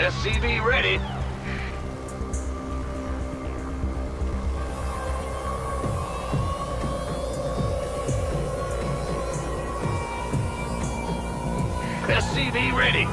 SCV ready. SCV ready.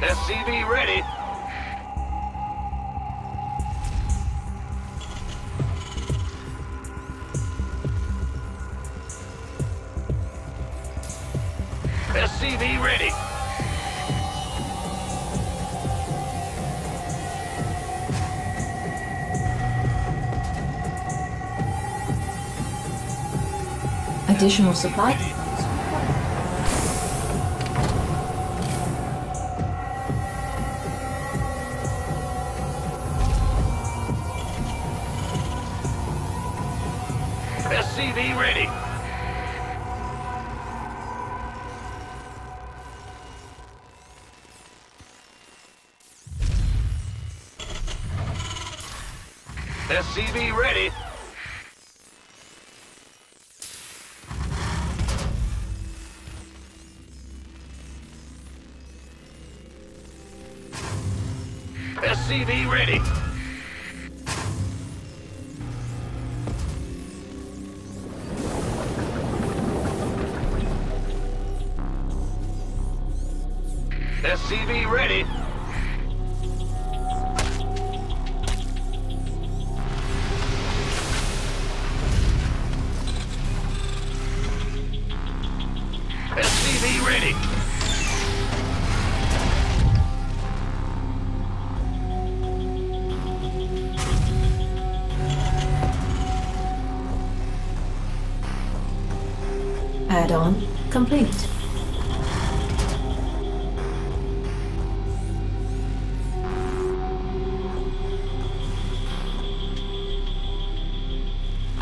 SCV ready. Additional supply. SCV ready. SCV ready. SCV ready. SCV ready. Complete.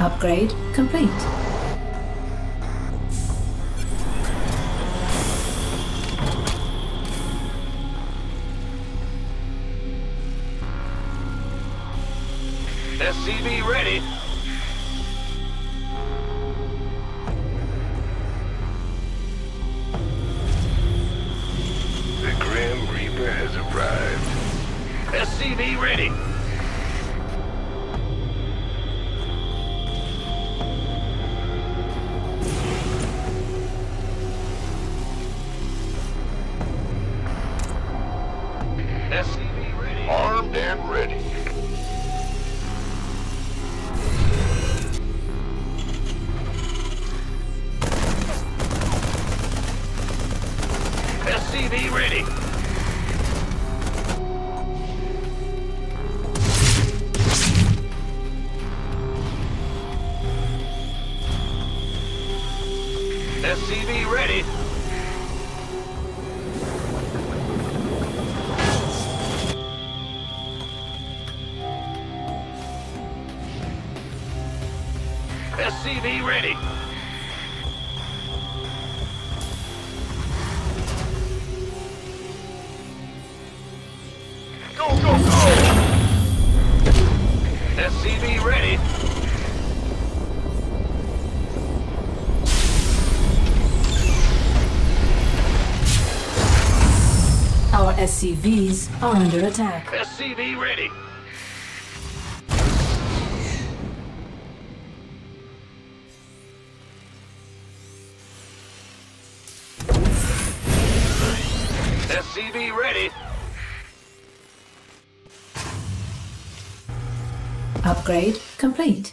Upgrade complete. SCV ready. SCVs are under attack. SCV ready. SCV ready. Upgrade complete.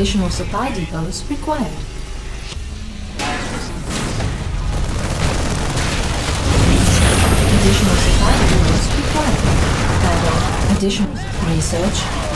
Additional supply depots required. Additional supply depots required. Add additional research.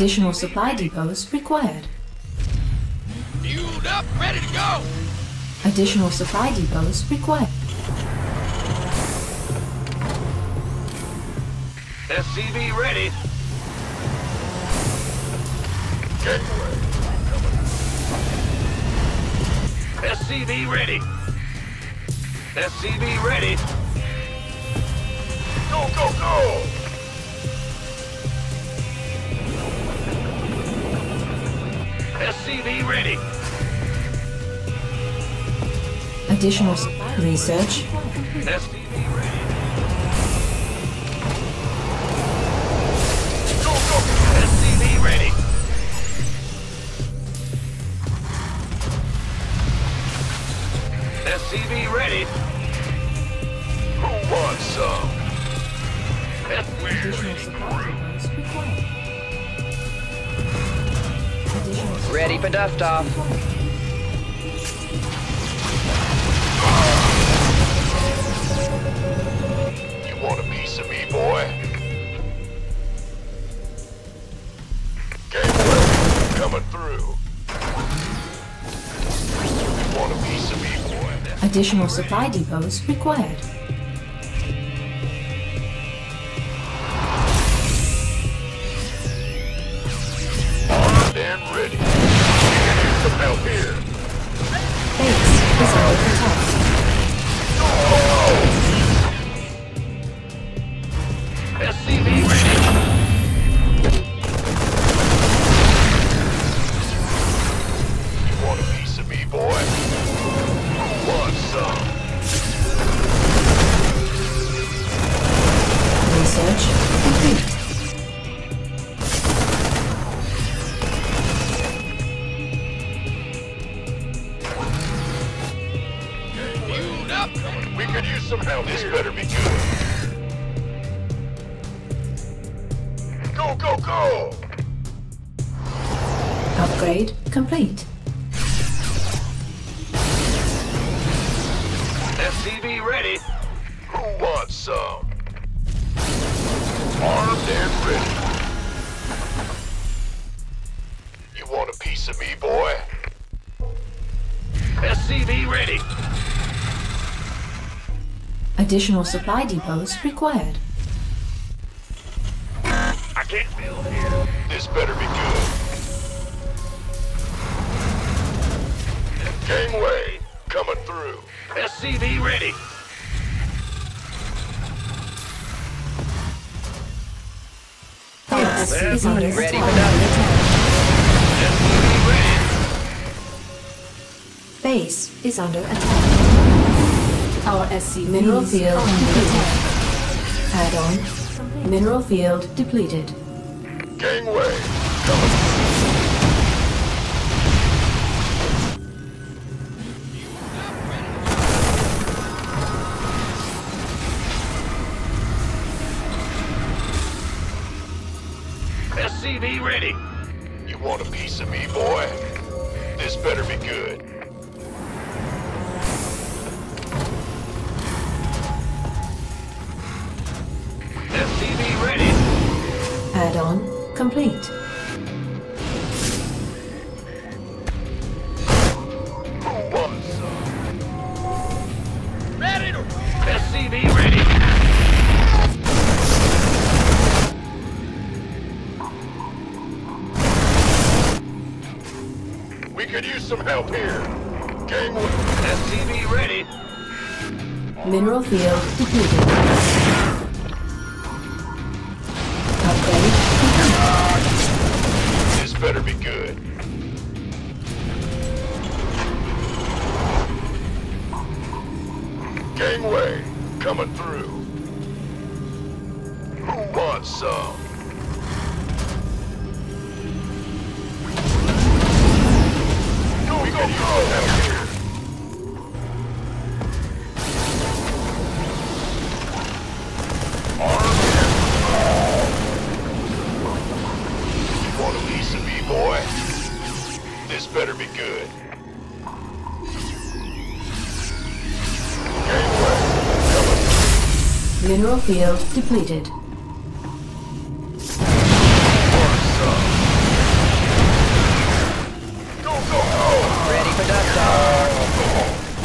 Additional supply depots required. Fueled up, ready to go. Additional supply depots required. SCV ready. Gangway, SCV ready. SCV ready. go, go, go! SCV ready. Additional research. SCV Additional supply depots required. Up. We could use some help. This better be good. Go, go, go! Upgrade complete. SCV ready. Who wants some? Armed and ready. You want a piece of me, boy? SCV ready. Additional supply depots required. I can't feel This better be good. Gangway, coming through. SCV ready. SCV is Ready for under attack. SCV ready. Base is under attack. Our SCV mineral field depleted. Add-on. Mineral field depleted. Gangway, SCV ready. You want a piece of me, boy? This better be good. Ready. We could use some help here. Game one SCV ready. Mineral field depleted. Better be good. Gangway, coming through. Field depleted. Go, go, go! Ready for dust.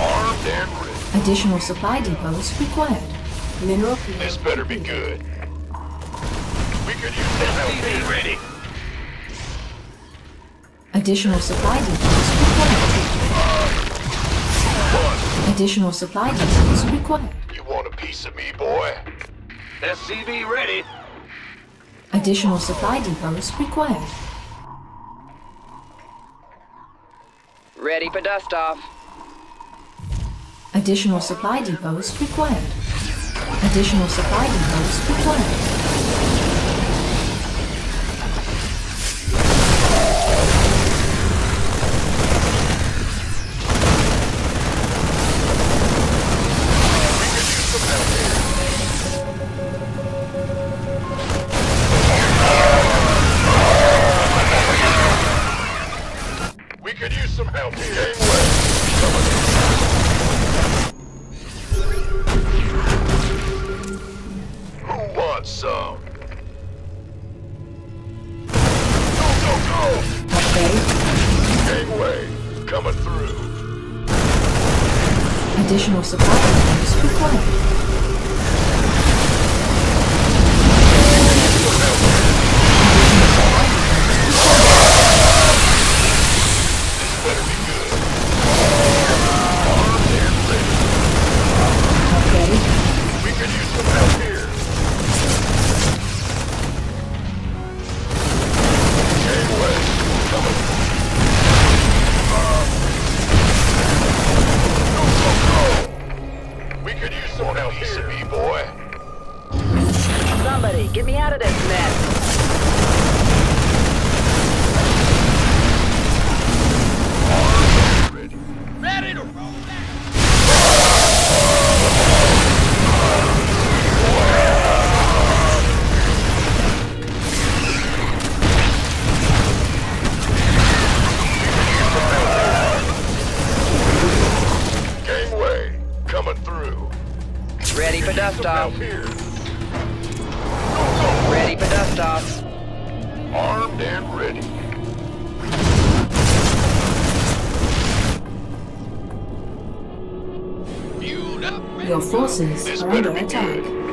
Armed. Additional supply depots required. Mineral field This better be good. We could use some help SCV here. ready. Additional supply depots required. Additional supply depots required. You want a piece of me, boy? SCV ready. Additional supply depots required. Ready for dust off. Additional supply depots required. Additional supply depots required. Get me out of this mess. For dust off. Armed and ready. Fueled up. Ready Your forces are under attack. good.